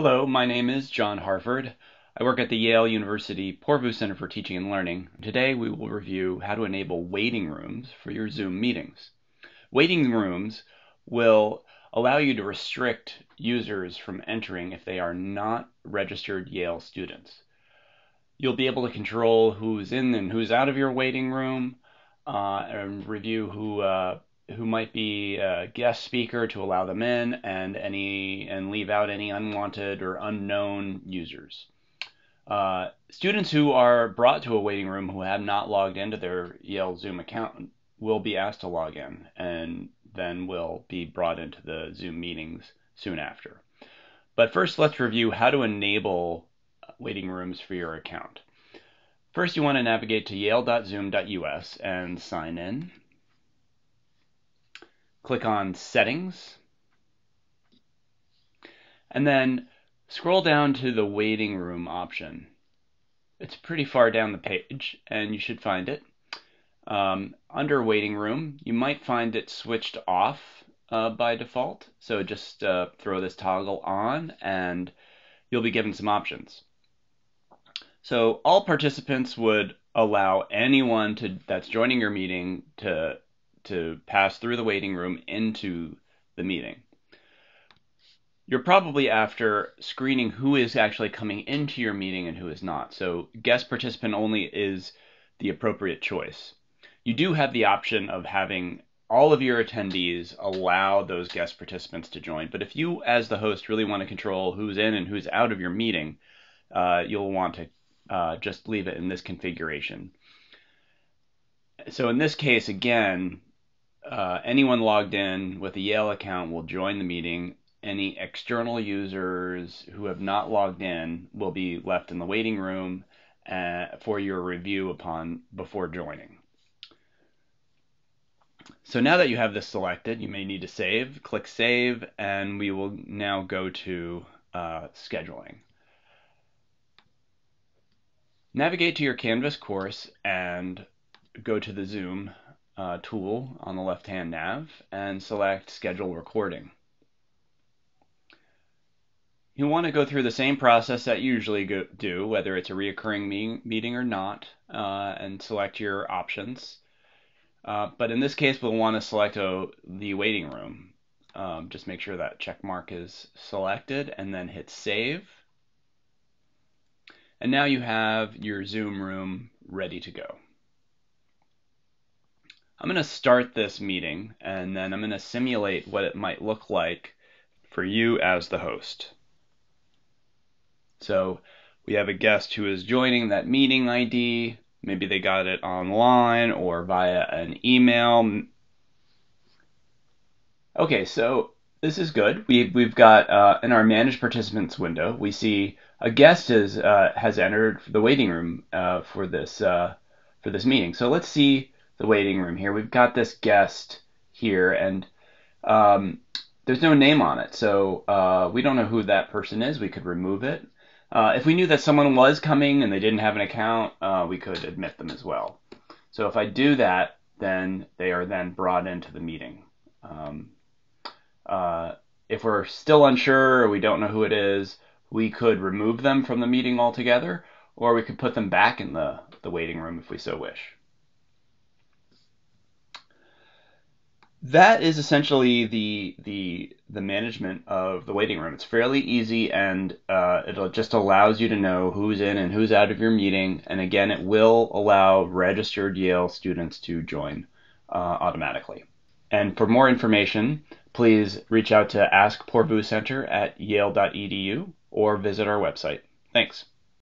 Hello, my name is John Harford. I work at the Yale University Poorvu Center for Teaching and Learning. Today we will review how to enable waiting rooms for your Zoom meetings. Waiting rooms will allow you to restrict users from entering if they are not registered Yale students. You'll be able to control who's in and who's out of your waiting room uh, and review who uh, who might be a guest speaker to allow them in and any and leave out any unwanted or unknown users. Uh, students who are brought to a waiting room who have not logged into their Yale Zoom account will be asked to log in and then will be brought into the Zoom meetings soon after. But first, let's review how to enable waiting rooms for your account. First, you want to navigate to yale.zoom.us and sign in. Click on Settings. And then scroll down to the waiting room option. It's pretty far down the page, and you should find it. Um, under waiting room, you might find it switched off uh, by default. So just uh, throw this toggle on, and you'll be given some options. So all participants would allow anyone to that's joining your meeting to to pass through the waiting room into the meeting. You're probably after screening who is actually coming into your meeting and who is not. So guest participant only is the appropriate choice. You do have the option of having all of your attendees allow those guest participants to join. But if you, as the host, really want to control who's in and who's out of your meeting, uh, you'll want to uh, just leave it in this configuration. So in this case, again, uh, anyone logged in with a Yale account will join the meeting. Any external users who have not logged in will be left in the waiting room uh, for your review upon before joining. So now that you have this selected, you may need to save. Click Save, and we will now go to uh, Scheduling. Navigate to your Canvas course and go to the Zoom uh, tool on the left-hand nav and select Schedule Recording. You'll want to go through the same process that you usually go, do, whether it's a reoccurring meeting, meeting or not, uh, and select your options. Uh, but in this case, we'll want to select a, the waiting room. Um, just make sure that check mark is selected and then hit Save. And now you have your Zoom room ready to go. I'm going to start this meeting and then I'm going to simulate what it might look like for you as the host. So we have a guest who is joining that meeting ID. Maybe they got it online or via an email. Okay, so this is good. We, we've got uh, in our manage participants window, we see a guest is, uh, has entered the waiting room uh, for this uh, for this meeting. So let's see the waiting room here. We've got this guest here, and um, there's no name on it, so uh, we don't know who that person is. We could remove it. Uh, if we knew that someone was coming and they didn't have an account, uh, we could admit them as well. So if I do that, then they are then brought into the meeting. Um, uh, if we're still unsure or we don't know who it is, we could remove them from the meeting altogether, or we could put them back in the, the waiting room if we so wish. That is essentially the the the management of the waiting room. It's fairly easy, and uh, it just allows you to know who's in and who's out of your meeting. And again, it will allow registered Yale students to join uh, automatically. And for more information, please reach out to Ask Poorvu Center at yale.edu or visit our website. Thanks.